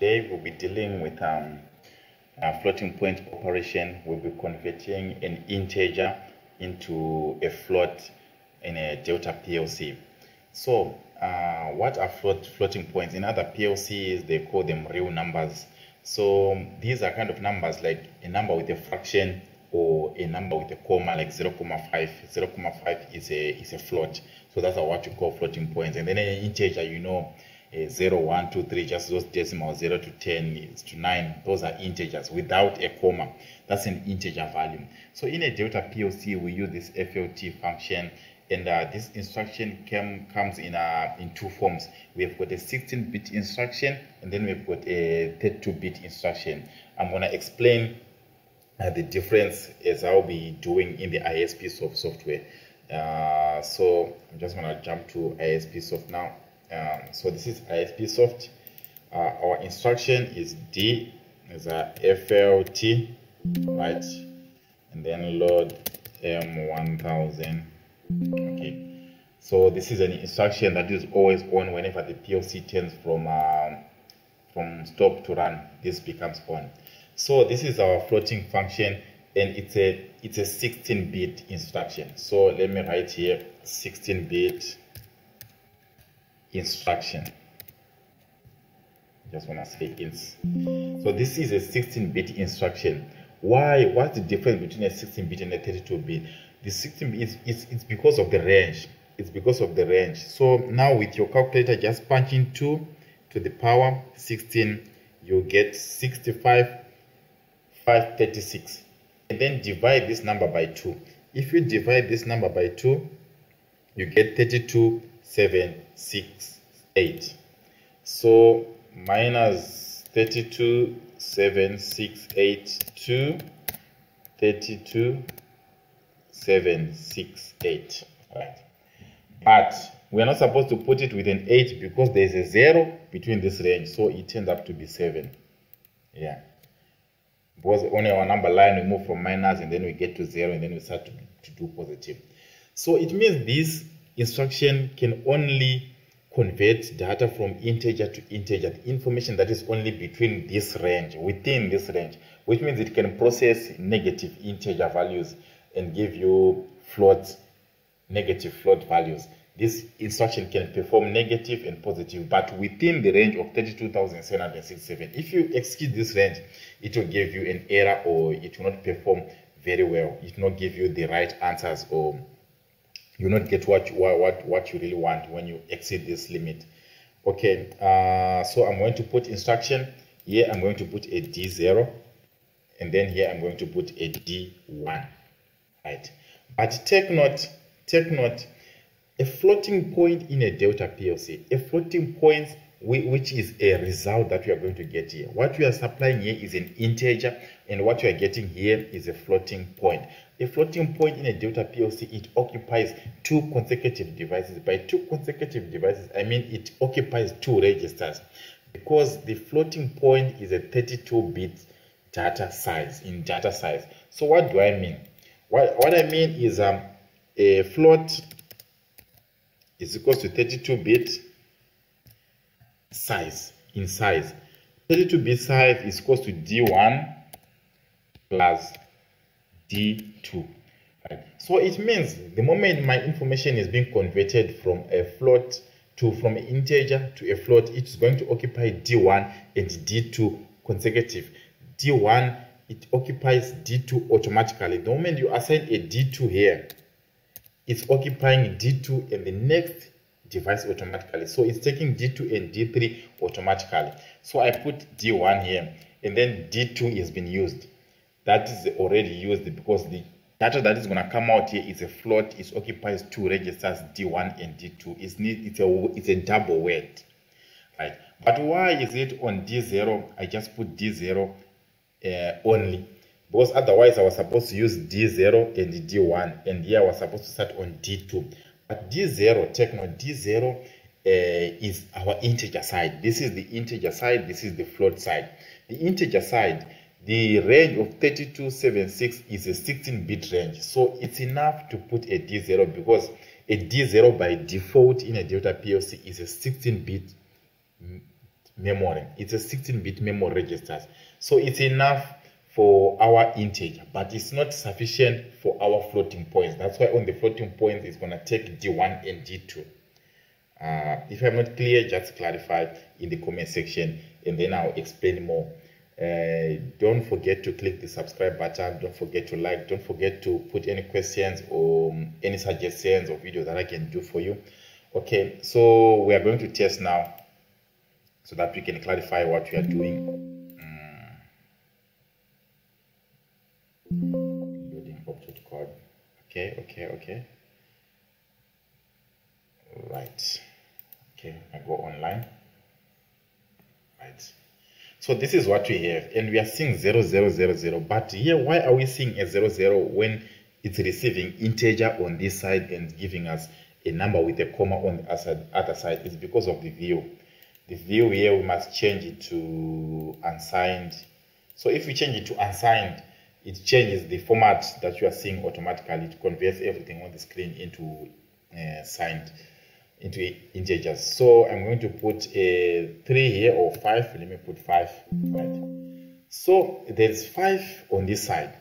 today we'll be dealing with um, a floating point operation. We'll be converting an integer into a float in a Delta PLC. So, uh, what are float, floating points? In other PLCs, they call them real numbers. So, these are kind of numbers like a number with a fraction or a number with a comma like 0, 0.5. 0, 0.5 is a, is a float. So, that's what you call floating points. And then an integer, you know, uh, 0, 1, 2, 3, just those decimals, 0 to 10 to 9, those are integers without a comma. That's an integer value. So in a Delta PLC, we use this FLT function, and uh, this instruction came, comes in, uh, in two forms. We have got a 16-bit instruction, and then we've got a 32-bit instruction. I'm going to explain uh, the difference as I'll be doing in the ISPSoft software. Uh, so I'm just going to jump to ISPSoft now. Um, so this is ISPSoft. Uh, our instruction is D is a FLT, right? And then load M1000. Okay. So this is an instruction that is always on whenever the PLC turns from um, from stop to run. This becomes on. So this is our floating function, and it's a it's a 16-bit instruction. So let me write here 16-bit instruction. Just want to say ins so this is a 16-bit instruction. Why what's the difference between a 16-bit and a 32-bit the 16-bit is it's, it's because of the range. It's because of the range. So now with your calculator just punching 2 to the power 16 you get 65 536 and then divide this number by 2 if you divide this number by 2 you get 32 7 6 8 so minus 32 7 6 8 2 32 7 6 8 right. But we are not supposed to put it with an 8 because there is a 0 between this range so it turns up to be 7 yeah. Because only our number line we move from minus and then we get to 0 and then we start to, to do positive. So it means this instruction can only convert data from integer to integer, information that is only between this range, within this range, which means it can process negative integer values and give you float, negative float values. This instruction can perform negative and positive, but within the range of 32,767. If you exceed this range, it will give you an error or it will not perform very well. It will not give you the right answers or you not get what you, what what you really want when you exceed this limit. Okay uh, so i'm going to put instruction. Here i'm going to put a d0 and then here i'm going to put a d1 right? But take note take note a floating point in a delta plc a floating point which is a result that we are going to get here. What we are supplying here is an integer, and what we are getting here is a floating point. A floating point in a Delta PLC, it occupies two consecutive devices. By two consecutive devices, I mean it occupies two registers because the floating point is a 32-bit data size, in data size. So what do I mean? What, what I mean is um, a float is equal to 32-bit size in size. 32-bit size is equal to d1 plus d2 right. So it means the moment my information is being converted from a float to from an integer to a float it's going to occupy d1 and d2 consecutive. D1 it occupies d2 automatically. The moment you assign a d2 here it's occupying d2 and the next device automatically. So it's taking D2 and D3 automatically. So I put D1 here and then D2 has been used. That is already used because the data that is going to come out here is a float. It occupies two registers, D1 and D2. It's, need, it's, a, it's a double word. Right. But why is it on D0? I just put D0 uh, only because otherwise I was supposed to use D0 and D1 and here I was supposed to start on D2 but D0, take note, D0 uh, is our integer side. This is the integer side, this is the float side. The integer side, the range of 3276 is a 16-bit range. So it's enough to put a D0 because a D0 by default in a Delta PLC is a 16-bit memory. It's a 16-bit memory registers. So it's enough for our integer, but it's not sufficient for our floating points. That's why on the floating points, it's going to take D1 and D2. Uh, if I'm not clear, just clarify in the comment section and then I'll explain more. Uh, don't forget to click the subscribe button. Don't forget to like. Don't forget to put any questions or um, any suggestions or videos that I can do for you. Okay, so we are going to test now so that we can clarify what we are doing. Okay, okay, okay. Right. Okay, I go online. Right. So this is what we have, and we are seeing 0000, but here, why are we seeing a 00 when it's receiving integer on this side and giving us a number with a comma on the other side? It's because of the view. The view here, we must change it to unsigned. So if we change it to unsigned, it changes the format that you are seeing automatically. It converts everything on the screen into uh, signed into integers. So I'm going to put a 3 here or 5. Let me put 5. Right. So there's 5 on this side.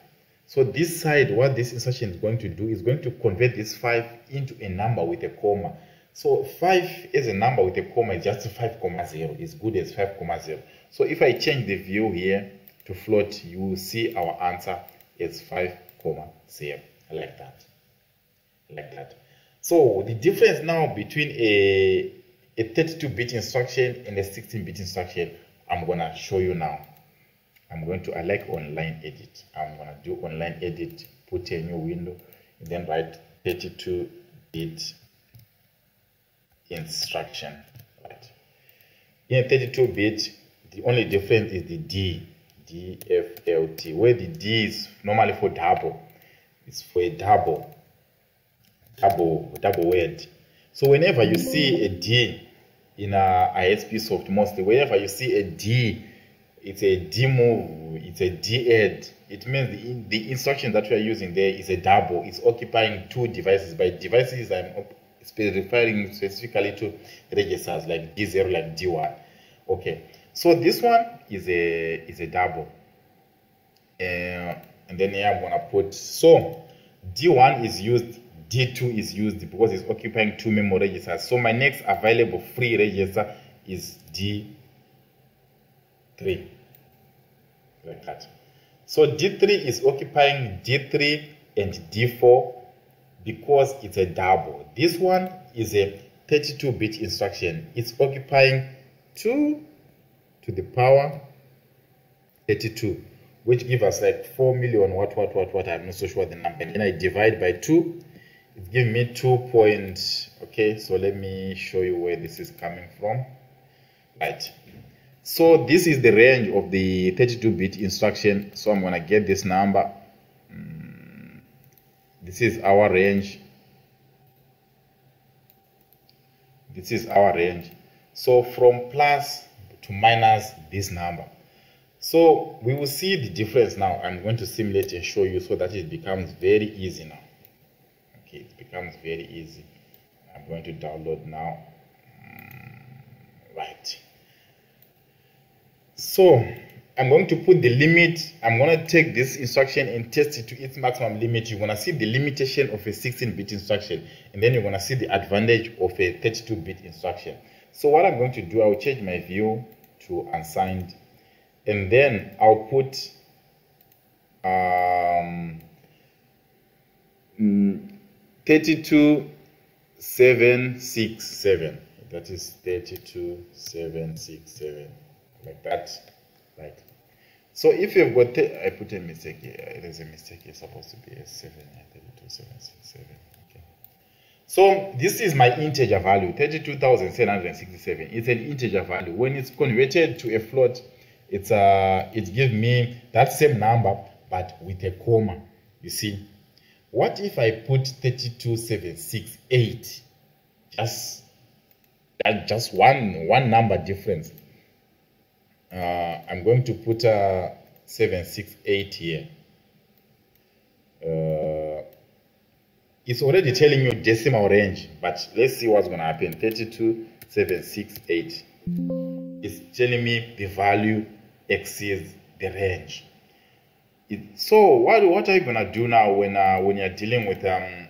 So this side, what this instruction is going to do is going to convert this 5 into a number with a comma. So 5 is a number with a comma is just 5 comma 0. It's good as 5 comma 0. So if I change the view here to float, you will see our answer is 5 comma 0. Like that. Like that. So the difference now between a a 32-bit instruction and a 16-bit instruction, I'm gonna show you now. I'm going to I like online edit. I'm gonna do online edit, put a new window, and then write 32-bit instruction. Right. In 32-bit, the only difference is the D, DFLT, where the D is normally for double. It's for a double double double word. So whenever you see a D in a ISPSoft, mostly whenever you see a D, it's a D move, it's a D add. It means the, the instruction that we are using there is a double. It's occupying two devices. By devices, I'm referring specifically to registers like D0, like D1. Okay, so this one is a is a double. Uh, and then here I'm gonna put so D1 is used D2 is used because it's occupying two memory registers. So my next available free register is D3. Like that. So D3 is occupying D3 and D4 because it's a double. This one is a 32-bit instruction. It's occupying 2 to the power 32, which gives us like 4 million what, what, what, what, I'm not so sure the number. And then I divide by 2, it gives me 2 points. Okay, so let me show you where this is coming from. Right. So this is the range of the 32-bit instruction. So I'm going to get this number. Mm, this is our range. This is our range. So from plus to minus this number. So we will see the difference now. I'm going to simulate and show you so that it becomes very easy now. Okay, it becomes very easy. I'm going to download now. Mm, right. So I'm going to put the limit. I'm going to take this instruction and test it to its maximum limit. You're going to see the limitation of a 16-bit instruction, and then you're going to see the advantage of a 32-bit instruction. So what I'm going to do, I'll change my view to unsigned, and then I'll put um, 32767. That is 32767 like that right so if you've got i put a mistake here. There's a mistake. It's supposed to be a 7 32767 okay so this is my integer value 32767 it's an integer value. When it's converted to a float it's uh it gives me that same number but with a comma you see. What if i put 32768 just just one one number difference. Uh, I'm going to put a 768 here. Uh, it's already telling you decimal range, but let's see what's going to happen. 32, 768. it's telling me the value exceeds the range. It, so what what are you gonna do now when uh, when you're dealing with um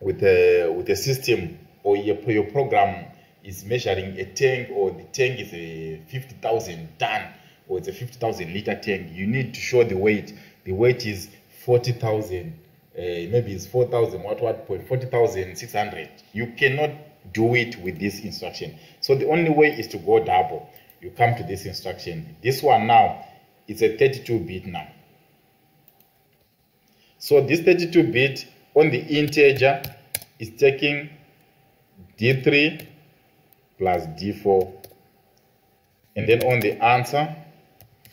with a with a system or your your program is measuring a tank or the tank is a fifty thousand ton or it's a fifty thousand liter tank? You need to show the weight. The weight is forty thousand. Uh, maybe it's 4,000, what, what point, 40,600. You cannot do it with this instruction. So the only way is to go double. You come to this instruction. This one now, it's a 32 bit now. So this 32 bit on the integer is taking D3 plus D4. And then on the answer,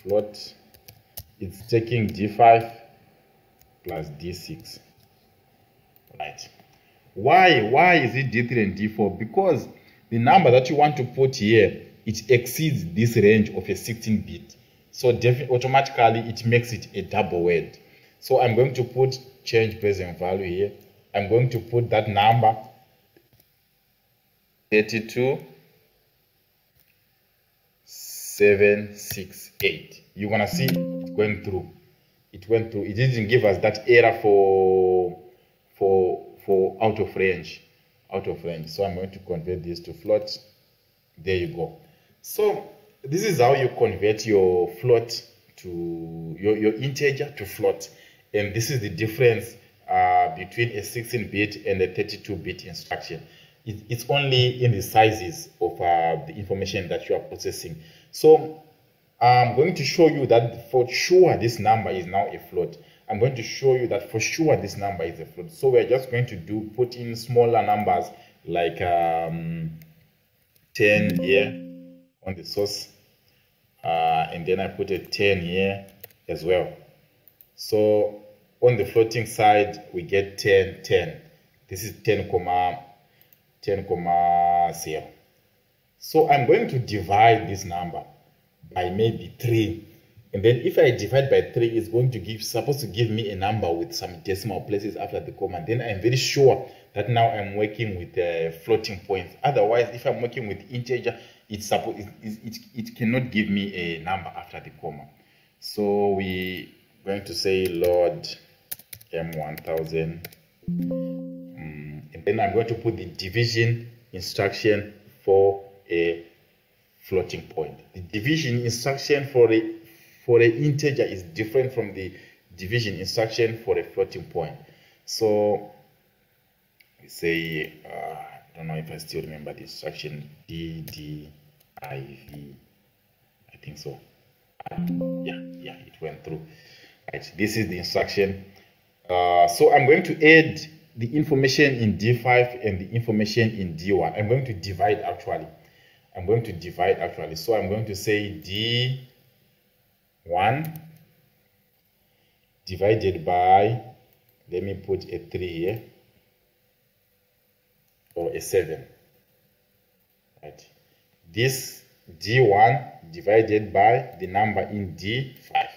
float, it's taking D5 plus D6. Right. Why? Why is it D3 and D4? Because the number that you want to put here, it exceeds this range of a 16 bit. So definitely automatically it makes it a double word. So I'm going to put change present value here. I'm going to put that number 32 768. You're gonna see it going through. It went through. It didn't give us that error for for for out of range. Out of range. So I'm going to convert this to float. There you go. So this is how you convert your float to your, your integer to float and this is the difference uh, between a 16-bit and a 32-bit instruction. It, it's only in the sizes of uh, the information that you are processing. So I'm going to show you that for sure this number is now a float. I'm going to show you that for sure this number is a float. So we're just going to do put in smaller numbers like um, 10 here on the source. Uh, and then I put a 10 here as well. So on the floating side, we get 10, 10. This is 10 comma 10 comma 0. So I'm going to divide this number by maybe 3. And then if I divide by 3, it's going to give, supposed to give me a number with some decimal places after the comma. Then I'm very sure that now I'm working with uh, floating points. Otherwise, if I'm working with integer, it's supposed, it, it, it cannot give me a number after the comma. So we're going to say load m1000 um, and then I'm going to put the division instruction for a floating point. The division instruction for a for an integer is different from the division instruction for a floating point. So we say uh, I don't know if I still remember the instruction D D I V. I think so. Uh, yeah, yeah, it went through. Right, this is the instruction. Uh, so I'm going to add the information in D5 and the information in D1. I'm going to divide actually. I'm going to divide actually. So I'm going to say D1 divided by, let me put a 3 here, or a 7. Right. This D1 divided by the number in D5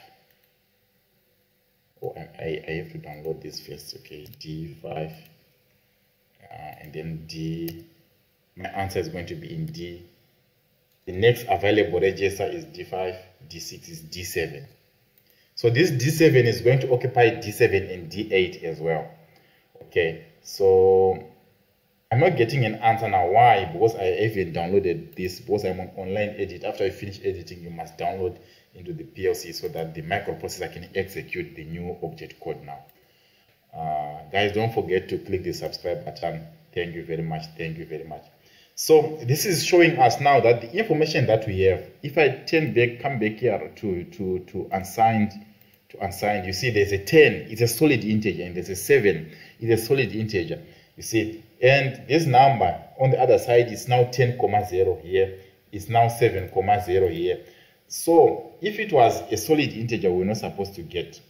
oh, I, I have to download this first okay d5 uh, and then d my answer is going to be in d the next available register is d5 d6 is d7 so this d7 is going to occupy d7 and d8 as well okay so I'm not getting an answer now. Why? Because I even downloaded this because I'm on online edit. After I finish editing, you must download into the PLC so that the microprocessor can execute the new object code now. Uh, guys, don't forget to click the subscribe button. Thank you very much. Thank you very much. So this is showing us now that the information that we have, if I turn back, come back here to, to, to unsigned, to unsigned, you see there's a 10, it's a solid integer, and there's a 7, it's a solid integer. You see, and this number on the other side is now 10 comma 0 here, it's now 7 comma 0 here. So if it was a solid integer, we're not supposed to get,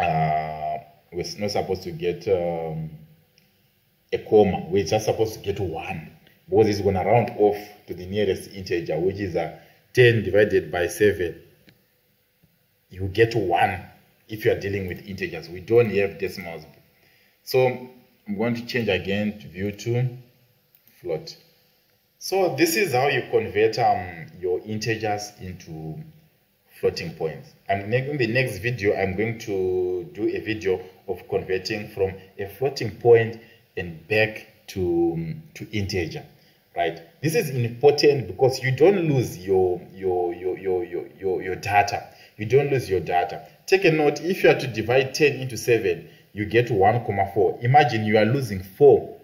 uh, we're not supposed to get um, a comma. We're just supposed to get 1 because it's going to round off to the nearest integer, which is a 10 divided by 7. You get 1 if you are dealing with integers. We don't have decimals. So I'm going to change again to view to float. So this is how you convert um, your integers into floating points. And in the next video, I'm going to do a video of converting from a floating point and back to, to integer, right? This is important because you don't lose your, your, your, your, your, your, data. You don't lose your data. Take a note, if you are to divide 10 into 7, you get 1 comma 4. Imagine you are losing 4.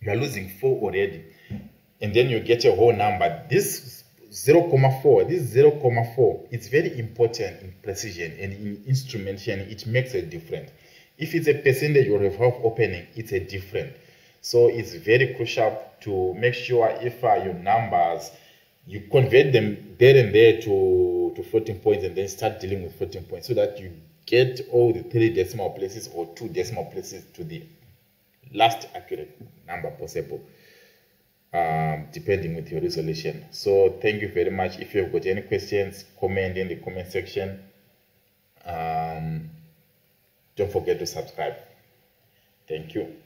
You are losing 4 already. And then you get a whole number. This 0, comma 4, this 0, comma 4, it's very important in precision and in instrumentation, it makes a difference. If it's a percentage or a half opening, it's a different. So it's very crucial to make sure if uh, your numbers, you convert them there and there to, to floating points and then start dealing with floating points so that you get all the three decimal places or two decimal places to the last accurate number possible. Um, depending with your resolution. So thank you very much. If you've got any questions, comment in the comment section. Um, don't forget to subscribe. Thank you.